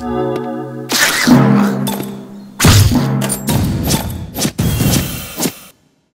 Bye.